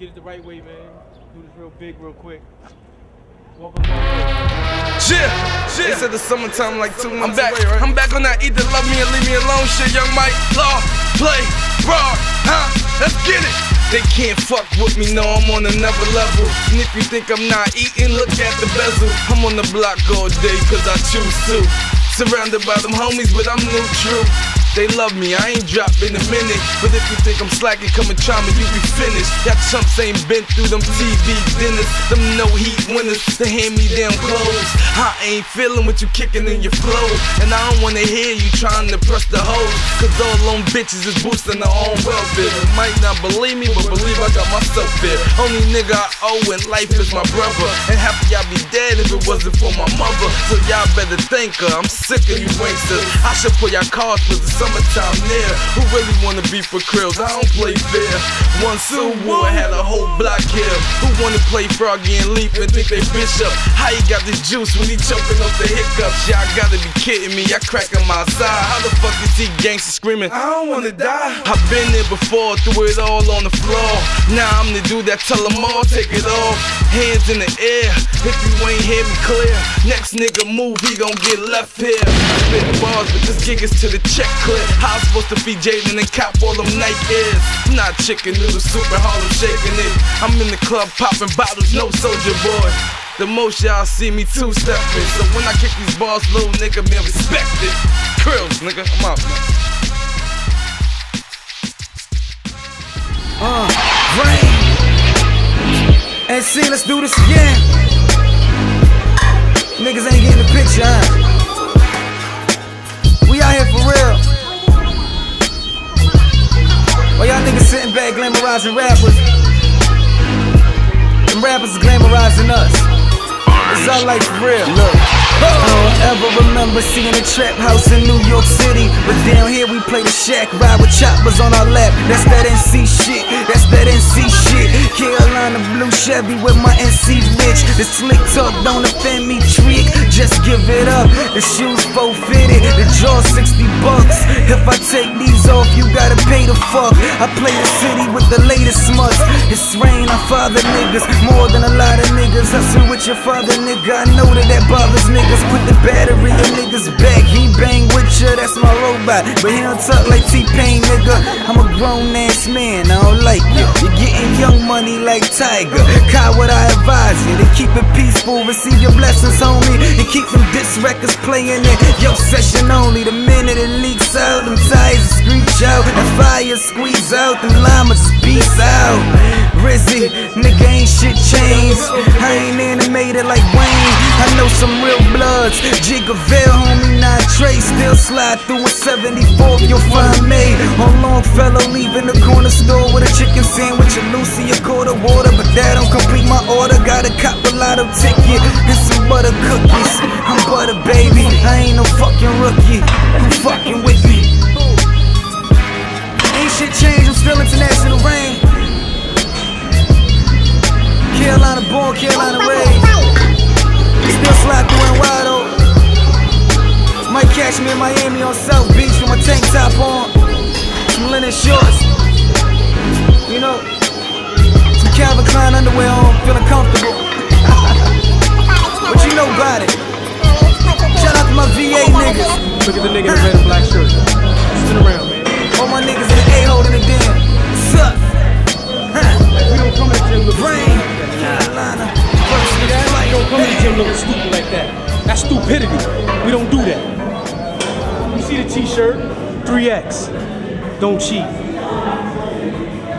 get it the right way, man. Do this real big, real quick. Welcome back. Yeah, yeah. It's the summertime like two months I'm back. Away, right? I'm back on that either love me or leave me alone shit. Young Mike, law, play, raw, huh? Let's get it. They can't fuck with me, no, I'm on another level. And if you think I'm not eating, look at the bezel. I'm on the block all day, cause I choose to. Surrounded by them homies, but I'm neutral. They love me, I ain't dropping a minute. But if you think I'm slacking, come and try me, you be finished. Y'all chumps ain't been through them TV dinners, them no heat winners, they hand me down clothes. I ain't feeling what you kicking in your flow. And I don't wanna hear you trying to press the hose. Cause all them bitches is boosting their own welfare. You might not believe me, but believe I got myself here. Only nigga I owe in life is my brother. And of y'all be dead if it wasn't for my mother. So y'all better thank her. I'm sick of you wanksters. I should put y'all cards for the summertime near. Who really wanna be for Krillz? I don't play fair. One Sue War had a whole block here. Who wanna play froggy and leap and think they bishop? How you got this juice when he choking up the hiccups? Y'all gotta be kidding me. I crack him outside. How the fuck is he gangster screaming? I don't wanna die. I've been there before, threw it all on the floor. Now I'm the dude that tell them all take it off. Hands in the air. If you ain't hear me clear, next nigga move, he gon' get left here. Spit bars, but this gig is to the check clip. How I'm supposed to feed Jaden and cop all them Nikes? I'm not chicken noodle soup and Harlem shaking it. I'm in the club popping bottles, no Soulja Boy. The most y'all see me two stepping. So when I kick these balls, little nigga, man, respect it. Krillz, nigga, I'm out, man. Uh, rain. And see, let's do this again. Niggas ain't getting the picture, huh? Glamorizing rappers, them rappers is glamorizing us. It's all like real. Look. I don't ever remember seeing a trap house in New York City. But down here we play the shack, ride with choppers on our lap. That's that NC shit, that's blue Chevy with my NC rich. The slick talk don't offend me, trick. Just give it up. The shoes full fitted, the jaw 60 bucks. If I take these off, you gotta pay the fuck. I play the city with the latest smuts. It's rain, I father niggas more than a lot of niggas. With your father, nigga. I know that that bothers niggas. Put the battery in niggas back. He bang with ya, that's my robot. But he don't talk like T-Pain, nigga. I'm a grown ass man, I don't like you. You're getting young money like Tiger. Kai, what I advise you to keep it peaceful. Receive your blessings, homie. And keep them disc records playing in your session only. The minute it leaks out, them tires screech out. And fire squeeze out, them llamas peace out. Rizzy, nigga ain't shit changed. Slide through a 74, you'll find me. On Longfellow, leaving the corner store with a chicken sandwich, and Lucy, a quarter water. But that don't complete my order. Got a cop a lotto ticket and some butter cookies. I'm butter, baby. I ain't no fucking rookie. You fucking with me. In Miami on South Beach with my tank top on. Some linen shorts. You know, some Calvin Klein underwear on, feeling comfortable. what you know about it? Shout out to my VA niggas. Look at the nigga in the red and black shirt. Spin around, man. All my niggas in the A-hole in the den. Suck. We don't come to the gym looking Brain. Carolina. First that? We don't come to the gym looking stupid like that. That's stupidity. We don't do that. See the t-shirt? 3X. Don't cheat.